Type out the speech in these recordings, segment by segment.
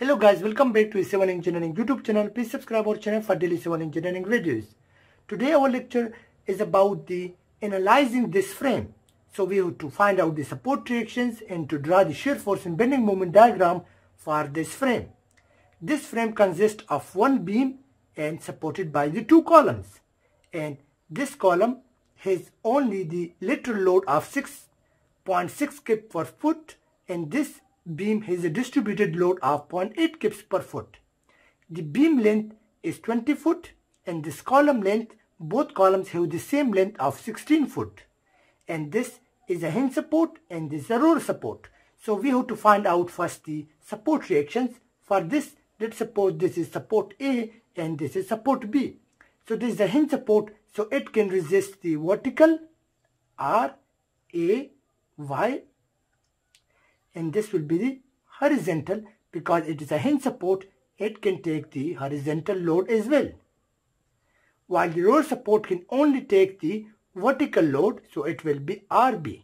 Hello guys, welcome back to Civil Engineering YouTube channel. Please subscribe our channel for daily civil engineering videos. Today our lecture is about the analyzing this frame. So we have to find out the support reactions and to draw the shear force and bending moment diagram for this frame. This frame consists of one beam and supported by the two columns. And this column has only the lateral load of 6.6 kip per foot and this beam has a distributed load of 0.8 kips per foot. The beam length is 20 foot and this column length, both columns have the same length of 16 foot. And this is a hinge support and this is a roller support. So we have to find out first the support reactions. For this, let's suppose this is support A and this is support B. So this is a hinge support, so it can resist the vertical R, A, Y and this will be the horizontal because it is a hinge support it can take the horizontal load as well. While the roller support can only take the vertical load so it will be RB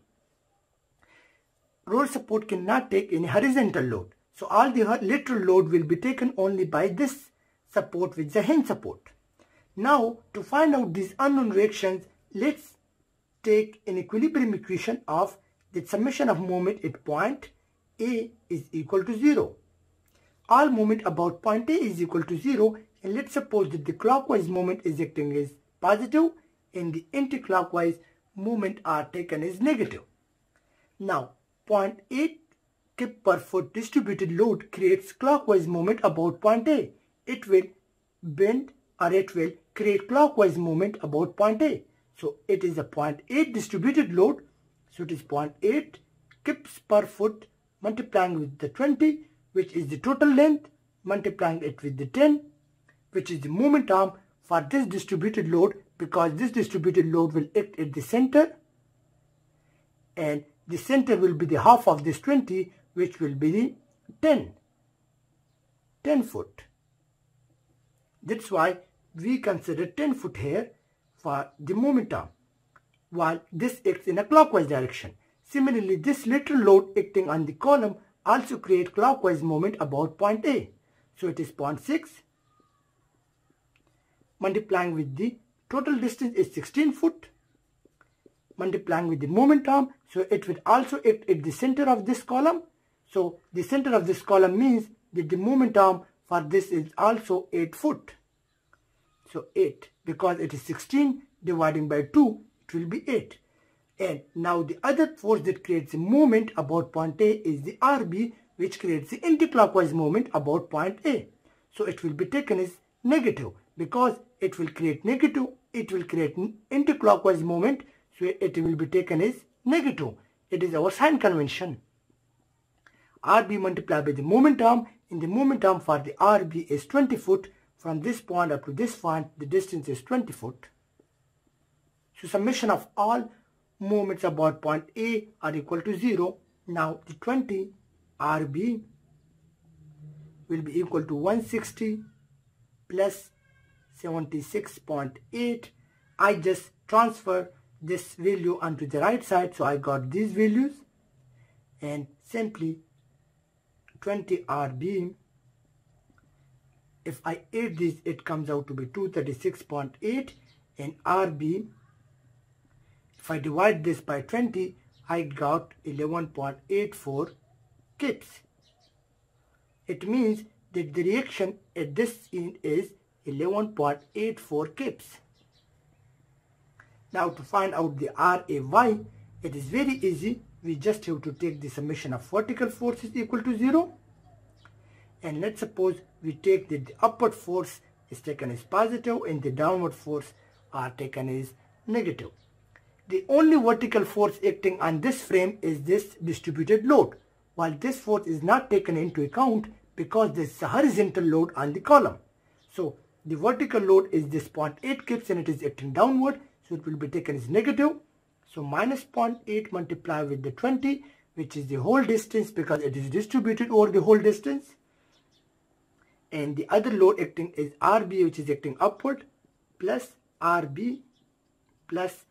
roller support cannot take any horizontal load. So all the lateral load will be taken only by this support which is a hinge support. Now to find out these unknown reactions let's take an equilibrium equation of the summation of moment at point A is equal to 0. All moment about point A is equal to 0 and let's suppose that the clockwise moment is acting as positive and the anti-clockwise moment are taken as negative. Now 0.8 kip per foot distributed load creates clockwise moment about point A. It will bend or it will create clockwise moment about point A. So it is a 0.8 distributed load so it is 0.8 kips per foot multiplying with the 20 which is the total length multiplying it with the 10 which is the moment arm for this distributed load because this distributed load will act at the center and the center will be the half of this 20 which will be the 10 10 foot that's why we consider 10 foot here for the moment arm while this acts in a clockwise direction. Similarly, this lateral load acting on the column also create clockwise moment about point A. So it is 0.6 multiplying with the total distance is 16 foot multiplying with the moment arm so it will also act at the center of this column so the center of this column means that the moment arm for this is also 8 foot so 8 because it is 16 dividing by 2 it will be 8. And now the other force that creates a moment about point A is the RB which creates the anti-clockwise moment about point A. So it will be taken as negative because it will create negative, it will create an anti-clockwise moment so it will be taken as negative. It is our sign convention. RB multiplied by the moment arm in the moment arm for the RB is 20 foot. From this point up to this point the distance is 20 foot. So summation of all moments about point A are equal to 0. Now the 20 RB will be equal to 160 plus 76.8. I just transfer this value onto the right side so I got these values and simply 20 RB if I add this it comes out to be 236.8 and RB if I divide this by 20, I got 11.84 kips. It means that the reaction at this end is 11.84 kips. Now to find out the RAY, it is very easy. We just have to take the summation of vertical forces equal to 0. And let's suppose we take that the upward force is taken as positive and the downward force are taken as negative. The only vertical force acting on this frame is this distributed load, while this force is not taken into account because there is a horizontal load on the column. So the vertical load is this 0.8 kips and it is acting downward, so it will be taken as negative. So minus 0.8 multiplied with the 20, which is the whole distance because it is distributed over the whole distance. And the other load acting is RB, which is acting upward, plus RB plus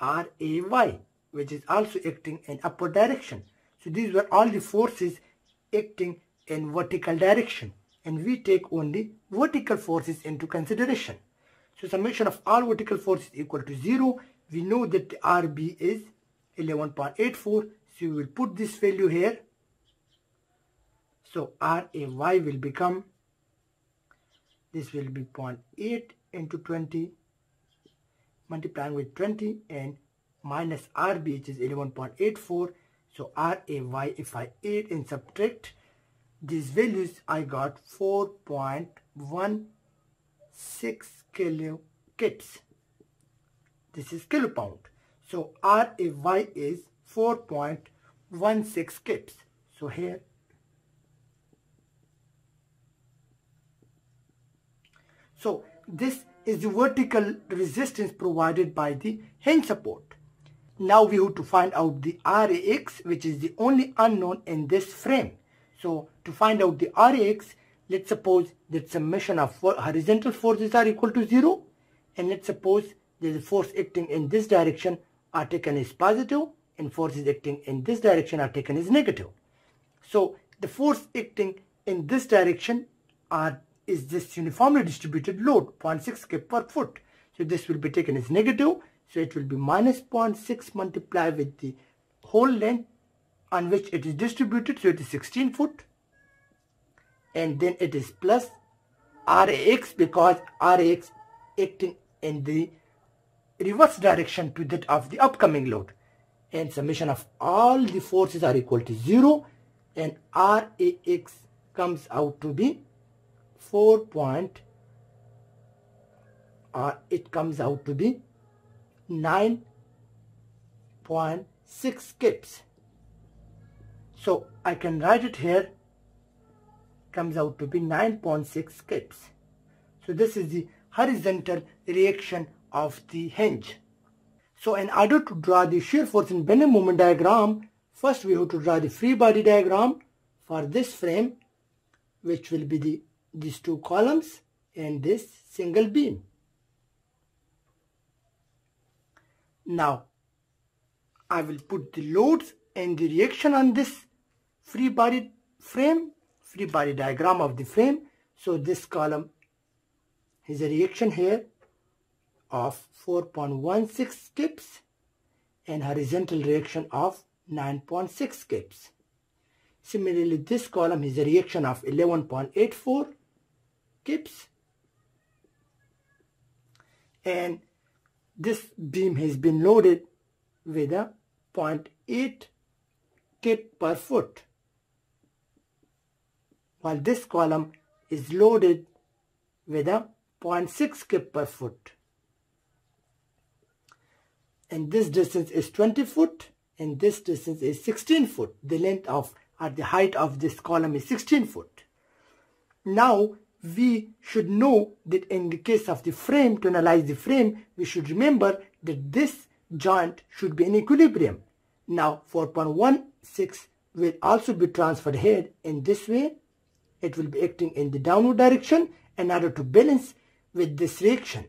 RAY which is also acting in upward direction. So these were all the forces acting in vertical direction and we take only vertical forces into consideration. So summation of all vertical forces equal to 0. We know that RB is 11.84. So we will put this value here. So RAY will become, this will be 0.8 into 20 multiplying with 20 and minus RB which is 11.84 so RAY if I add and subtract these values I got 4.16 kilo kips this is kilopound. So RAY is 4.16 kips so here so this is the vertical resistance provided by the hinge support. Now we have to find out the RAX which is the only unknown in this frame. So to find out the RAX, let's suppose that summation of horizontal forces are equal to 0 and let's suppose the force acting in this direction are taken as positive and forces acting in this direction are taken as negative. So the force acting in this direction are is this uniformly distributed load 0.6 kip per foot. So this will be taken as negative. So it will be minus 0.6 multiplied with the whole length on which it is distributed. So it is 16 foot. And then it is plus RAX because RAX acting in the reverse direction to that of the upcoming load. And summation of all the forces are equal to 0 and RAX comes out to be 4 point uh, it comes out to be 9.6 kips so I can write it here comes out to be 9.6 kips so this is the horizontal reaction of the hinge. So in order to draw the shear force and bending moment diagram first we have to draw the free body diagram for this frame which will be the these two columns and this single beam. Now, I will put the loads and the reaction on this free body frame, free body diagram of the frame. So this column is a reaction here of 4.16 kips and horizontal reaction of 9.6 kips. Similarly, this column is a reaction of 11.84 kips and this beam has been loaded with a 0.8 kip per foot. While this column is loaded with a 0.6 kip per foot. And this distance is 20 foot and this distance is 16 foot. The length of at the height of this column is 16 foot. Now we should know that in the case of the frame, to analyze the frame, we should remember that this joint should be in equilibrium. Now 4.16 will also be transferred here in this way. It will be acting in the downward direction in order to balance with this reaction.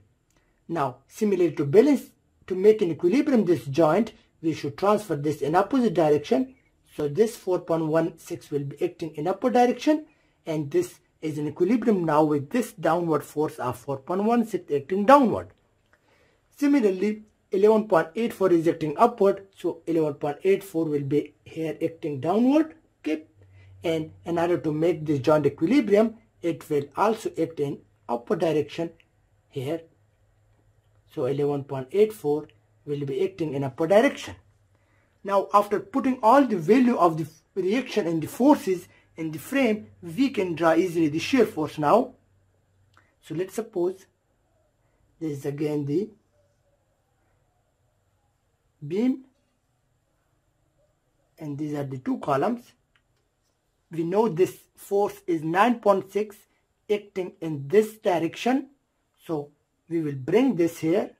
Now similarly to balance, to make an equilibrium this joint, we should transfer this in opposite direction. So this 4.16 will be acting in upward direction and this is in equilibrium now with this downward force of 4.16 acting downward. Similarly, 11.84 is acting upward, so 11.84 will be here acting downward, okay? And in order to make this joint equilibrium, it will also act in upward direction here. So 11.84 will be acting in upward direction. Now after putting all the value of the reaction and the forces in the frame we can draw easily the shear force now. So let's suppose this is again the beam and these are the two columns. We know this force is 9.6 acting in this direction. So we will bring this here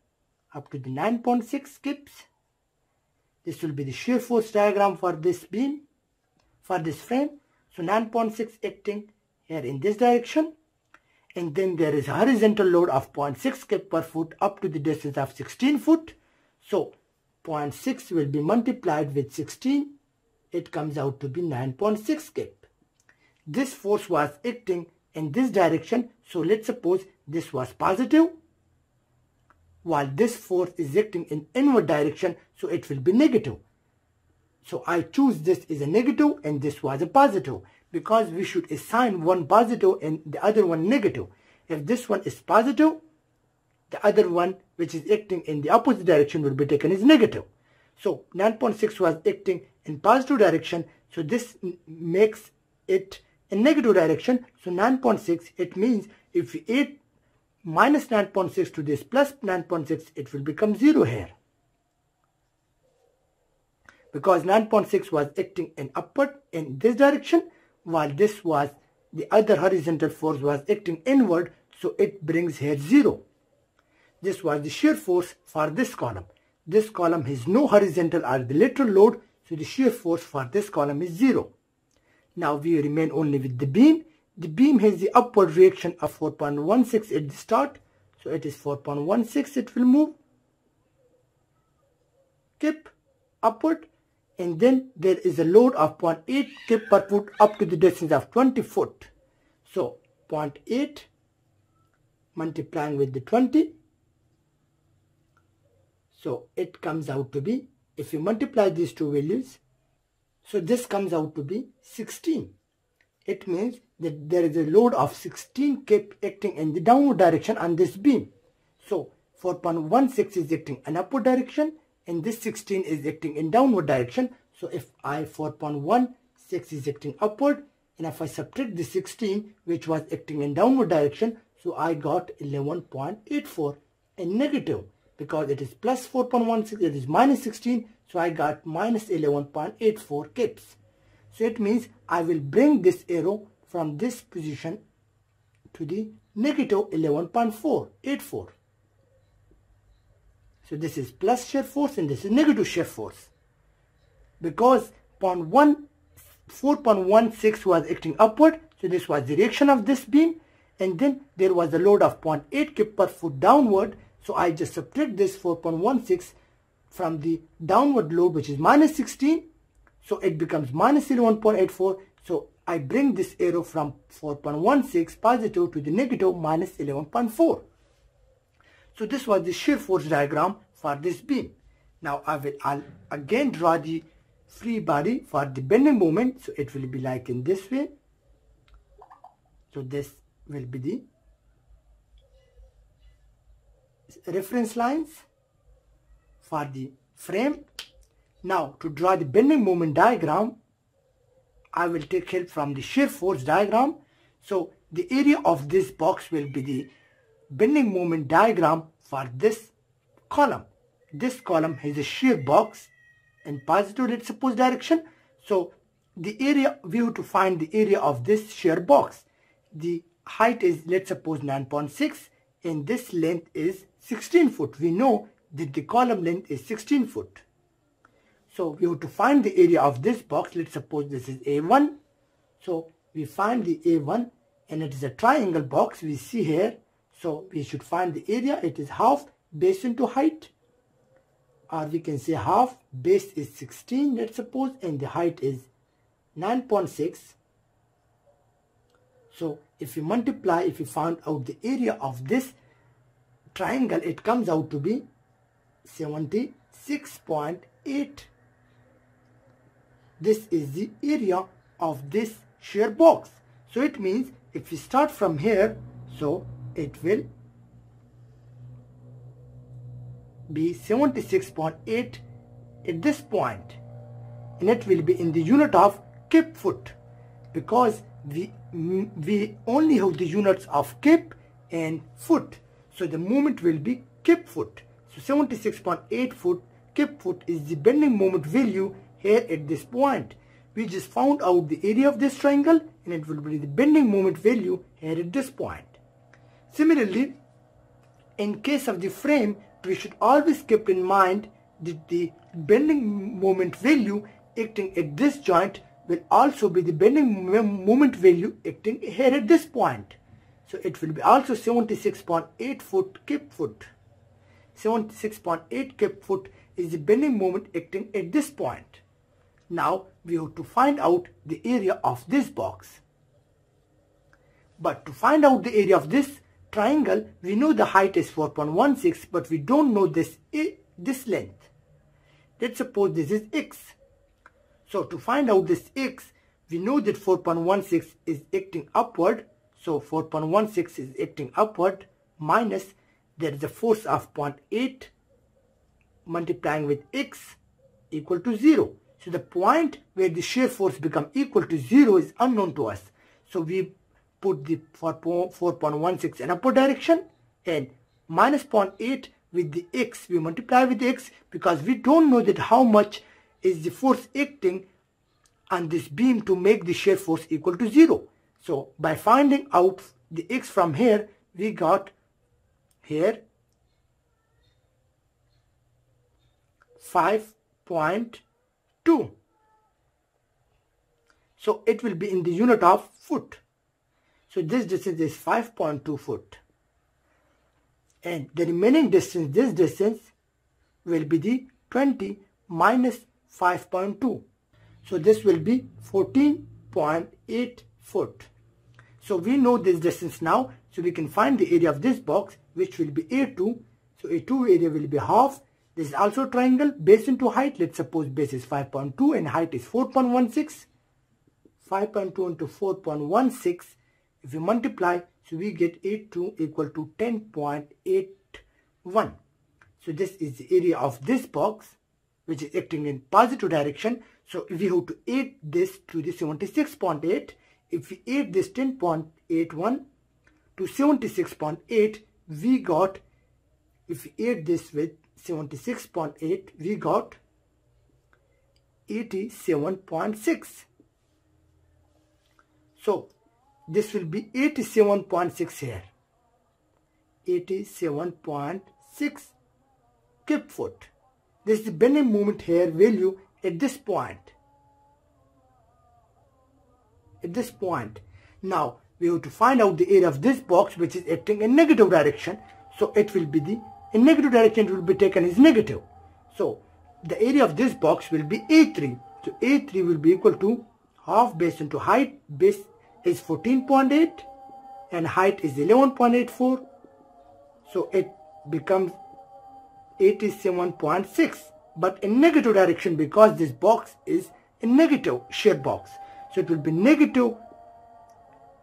up to the 9.6 kips this will be the shear force diagram for this beam for this frame so 9.6 acting here in this direction. And then there is horizontal load of 0.6 kip per foot up to the distance of 16 foot. So 0.6 will be multiplied with 16. It comes out to be 9.6 kip. this force was acting in this direction. So let's suppose this was positive while this force is acting in inward direction. So it will be negative. So I choose this is a negative and this was a positive because we should assign one positive and the other one negative. If this one is positive, the other one which is acting in the opposite direction will be taken as negative. So 9.6 was acting in positive direction. So this makes it in negative direction. So 9.6, it means if we add minus 9.6 to this plus 9.6, it will become 0 here. Because 9.6 was acting in upward in this direction, while this was the other horizontal force was acting inward, so it brings here 0. This was the shear force for this column. This column has no horizontal or the lateral load, so the shear force for this column is 0. Now we remain only with the beam. The beam has the upward reaction of 4.16 at the start. So it is 4.16 it will move. Kip upward and then there is a load of 0.8 kip per foot up to the distance of 20 foot. So 0.8 multiplying with the 20 so it comes out to be, if you multiply these two values, so this comes out to be 16. It means that there is a load of 16 kip acting in the downward direction on this beam. So 4.16 is acting in upward direction and this 16 is acting in downward direction. So if I 4.16 is acting upward and if I subtract the 16 which was acting in downward direction, so I got 11.84 and negative because it is plus 4.16 it is minus 16 so I got minus 11.84 kips so it means I will bring this arrow from this position to the negative 11.484 so this is plus shear force and this is negative shear force because 4.16 was acting upward so this was the reaction of this beam and then there was a load of 0.8 kip per foot downward so I just subtract this 4.16 from the downward load which is minus 16. So it becomes minus 11.84. So I bring this arrow from 4.16 positive to the negative minus 11.4. So this was the shear force diagram for this beam. Now I will I'll again draw the free body for the bending moment. So it will be like in this way. So this will be the reference lines for the frame. Now to draw the bending moment diagram, I will take help from the shear force diagram. So the area of this box will be the bending moment diagram for this column. This column has a shear box in positive let's suppose direction. So the area, we have to find the area of this shear box. The height is let's suppose 9.6 and this length is 16 foot. We know that the column length is 16 foot. So we have to find the area of this box. Let's suppose this is A1. So we find the A1 and it is a triangle box we see here. So we should find the area. It is half base into height. Or we can say half base is 16 let's suppose and the height is 9.6. So if you multiply, if you find out the area of this triangle it comes out to be 76.8 this is the area of this shear box so it means if we start from here so it will be 76.8 at this point and it will be in the unit of kip foot because we we only have the units of kip and foot so the moment will be kip foot. So 76.8 foot kip foot is the bending moment value here at this point. We just found out the area of this triangle and it will be the bending moment value here at this point. Similarly, in case of the frame, we should always keep in mind that the bending moment value acting at this joint will also be the bending moment value acting here at this point. So it will be also 76.8 foot kip foot. 76.8 kip foot is the bending moment acting at this point. Now we have to find out the area of this box. But to find out the area of this triangle, we know the height is 4.16, but we don't know this, this length. Let's suppose this is x. So to find out this x, we know that 4.16 is acting upward. So 4.16 is acting upward minus there is a force of 0.8 multiplying with x equal to 0. So the point where the shear force become equal to 0 is unknown to us. So we put the 4.16 in upward direction and minus 0.8 with the x we multiply with x because we don't know that how much is the force acting on this beam to make the shear force equal to 0. So by finding out the x from here we got here 5.2 so it will be in the unit of foot so this distance is 5.2 foot. And the remaining distance this distance will be the 20 minus 5.2 so this will be 14.8 foot. So we know this distance now. So we can find the area of this box which will be A2 so A2 area will be half. This is also triangle. Base into height let's suppose base is 5.2 and height is 4.16 5.2 into 4.16 if we multiply so we get 8.2 equal to 10.81 so this is the area of this box which is acting in positive direction. So if we have to add this to the 76.8 if we add this 10.81 to 76.8 we got if we add this with 76.8 we got 87.6 so this will be 87.6 here. 87.6 kip foot. This is the bending moment here value at this point. At this point. Now we have to find out the area of this box which is acting in negative direction. So it will be the in negative direction will be taken as negative. So the area of this box will be a3 so a3 will be equal to half base into height base is 14.8 and height is 11.84 so it becomes 87.6 but in negative direction because this box is a negative shear box. So it will be negative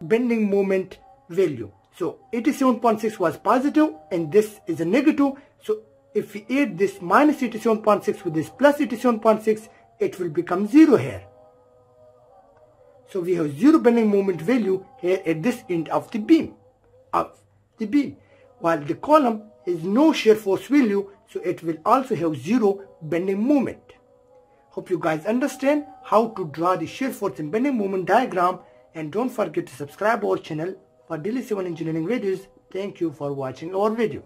bending moment value. So 87.6 was positive and this is a negative. So if we add this minus 87.6 with this plus 87.6 it will become 0 here so we have zero bending moment value here at this end of the beam of the beam. While the column has no shear force value, so it will also have zero bending moment. Hope you guys understand how to draw the shear force and bending moment diagram and don't forget to subscribe our channel for daily civil engineering videos. Thank you for watching our video.